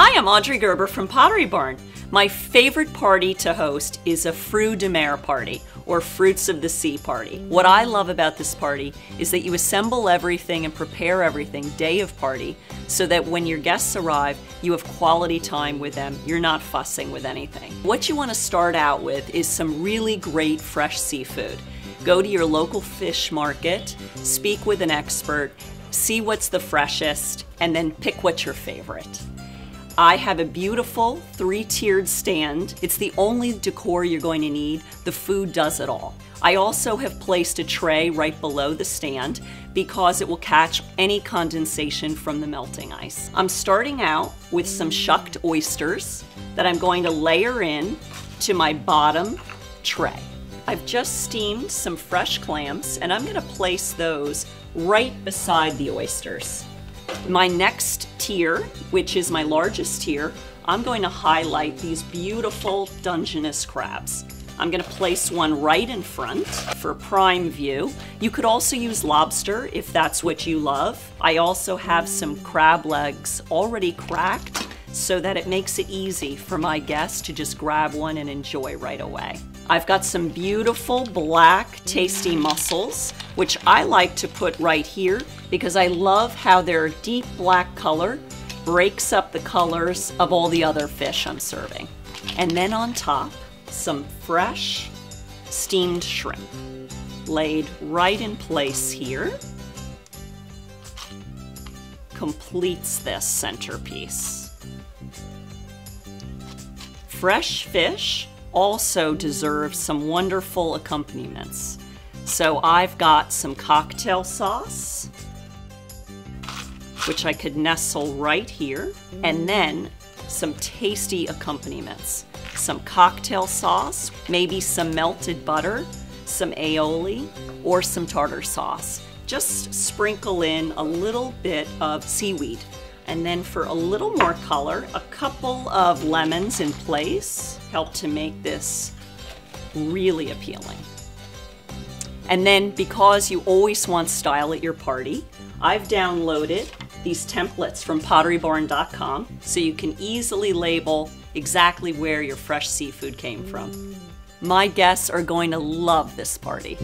Hi, I'm Audrey Gerber from Pottery Barn. My favorite party to host is a fruit de mer party, or fruits of the sea party. What I love about this party is that you assemble everything and prepare everything day of party so that when your guests arrive, you have quality time with them. You're not fussing with anything. What you want to start out with is some really great fresh seafood. Go to your local fish market, speak with an expert, see what's the freshest, and then pick what's your favorite. I have a beautiful three-tiered stand. It's the only decor you're going to need. The food does it all. I also have placed a tray right below the stand because it will catch any condensation from the melting ice. I'm starting out with some shucked oysters that I'm going to layer in to my bottom tray. I've just steamed some fresh clams and I'm gonna place those right beside the oysters. My next tier, which is my largest tier, I'm going to highlight these beautiful Dungeness crabs. I'm gonna place one right in front for prime view. You could also use lobster if that's what you love. I also have some crab legs already cracked so that it makes it easy for my guests to just grab one and enjoy right away. I've got some beautiful black tasty mussels, which I like to put right here because I love how their deep black color breaks up the colors of all the other fish I'm serving. And then on top, some fresh steamed shrimp laid right in place here completes this centerpiece. Fresh fish also deserves some wonderful accompaniments. So I've got some cocktail sauce, which I could nestle right here, and then some tasty accompaniments. Some cocktail sauce, maybe some melted butter, some aioli, or some tartar sauce. Just sprinkle in a little bit of seaweed. And then for a little more color, a couple of lemons in place help to make this really appealing. And then because you always want style at your party, I've downloaded these templates from potterybarn.com so you can easily label exactly where your fresh seafood came from. My guests are going to love this party.